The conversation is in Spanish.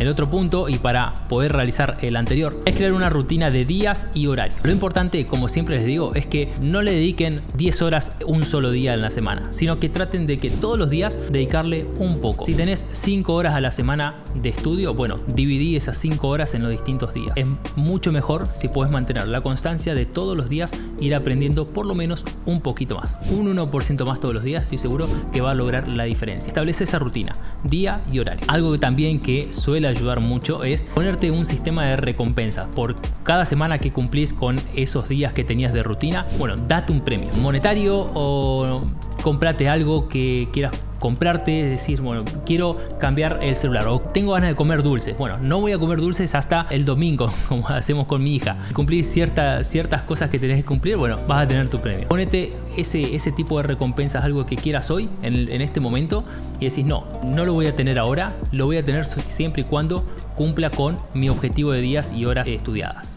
El otro punto, y para poder realizar el anterior, es crear una rutina de días y horarios. Lo importante, como siempre les digo, es que no le dediquen 10 horas un solo día en la semana, sino que traten de que todos los días dedicarle un poco. Si tenés 5 horas a la semana de estudio, bueno, dividí esas 5 horas en los distintos días. Es mucho mejor si puedes mantener la constancia de todos los días ir aprendiendo por lo menos un poquito más. Un 1% más todos los días, estoy seguro que va a lograr la diferencia. Establece esa rutina, día y horario. Algo también que suele ayudar mucho es ponerte un sistema de recompensa. Por cada semana que cumplís con esos días que tenías de rutina, bueno, date un premio monetario o comprate algo que quieras comprarte, es decir, bueno, quiero cambiar el celular o tengo ganas de comer dulces. Bueno, no voy a comer dulces hasta el domingo, como hacemos con mi hija. Cumplir ciertas ciertas cosas que tenés que cumplir, bueno, vas a tener tu premio. Ponete ese, ese tipo de recompensas, algo que quieras hoy, en, en este momento, y decís, no, no lo voy a tener ahora, lo voy a tener siempre y cuando cumpla con mi objetivo de días y horas estudiadas.